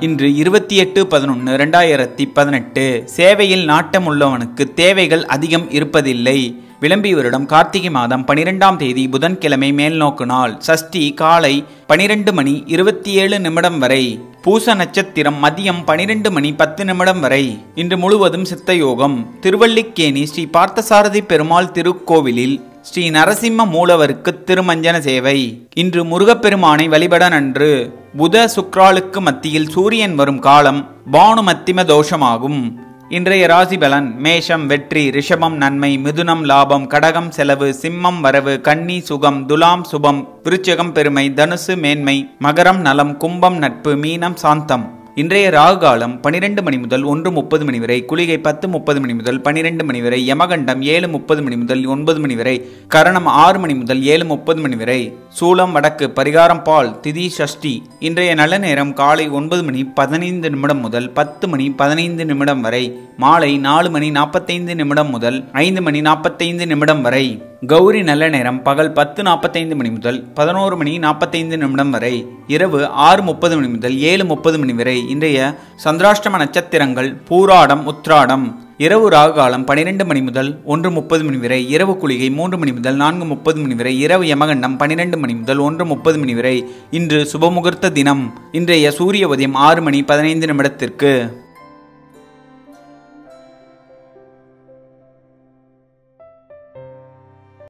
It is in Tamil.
இன்று இருபத்தி எட்டு பதினொன்று ரெண்டாயிரத்தி பதினெட்டு. சேவையில் நாட்டமுள்ளவனுக்கு தேவைகள் அதிகம் இருப்பதில்லை. விளம்பி வருடம் கார்த்திகை மாதம் பனிரெண்டாம் தேதி புதன்கிழமை மேல்நோக்கு நாள். சஷ்டி காலை பனிரெண்டு மணி இருபத்தி ஏழு நிமிடம் வரை. பூச நட்சத்திரம் மதியம் பனிரெண்டு மணி பத்து நிமிடம் வரை. இன்று முழுவதும் சித்த யோகம் திருவல்லிக்கேணி ஸ்ரீ பார்த்தசாரதி பெருமாள் திருக்கோவிலில் ஸ்ரீ நரசிம்ம மூலவருக்கு திருமஞ்சன சேவை. இன்று முருகப்பெருமானை வழிபட நன்று. புத சுக்ராலுக்கு மத்தியில் சூரியன் வரும் காலம் பானுமத்திம தோஷமாகும். இன்றைய ராசி பலன் மேஷம் வெற்றி ரிஷபம் நன்மை மிதுனம் லாபம் கடகம் செலவு சிம்மம் வரவு கன்னி சுகம் துலாம் சுபம் விருச்சகம் பெருமை தனுசு மேன்மை மகரம் நலம் கும்பம் நட்பு மீனம் சாந்தம். இன்றைய ராகு காலம் பனிரெண்டு மணி முதல் ஒன்று முப்பது மணி வரை குளிகை பத்து முப்பது மணி முதல் பனிரெண்டு மணி வரை யமகண்டம் ஏழு முப்பது மணி முதல் ஒன்பது மணி வரை கரணம் ஆறு மணி முதல் ஏழு முப்பது மணி வரை சூலம் வடக்கு பரிகாரம் பால் திதி சஷ்டி இன்றைய நல்ல நேரம் காலை ஒன்பது மணி பதினைந்து நிமிடம் முதல் பத்து மணி பதினைந்து நிமிடம் வரை மாலை நாலு மணி நாற்பத்தைந்து நிமிடம் முதல் ஐந்து மணி நாற்பத்தைந்து நிமிடம் வரை. கௌரி நல்ல நேரம் பகல் பத்து நாற்பத்தைந்து மணி முதல் பதினோரு மணி நாற்பத்தைந்து நிமிடம் வரை இரவு ஆறு முப்பது மணி முதல் ஏழு முப்பது மணி வரை இன்றைய சந்திராஷ்டம நட்சத்திரங்கள் பூராடம் உத்ராடம். இரவு ராகு காலம் பனிரெண்டு மணி முதல் ஒன்று முப்பது மணி வரை இரவு குளிகை மூன்று மணி முதல் நான்கு முப்பது மணி வரை இரவு யமகண்டம் பனிரெண்டு மணி முதல் ஒன்று முப்பது மணி வரை இன்று சுபமுகூர்த்த தினம். இன்றைய சூரிய உதயம் ஆறு மணி பதினைந்து நிமிடத்திற்கு.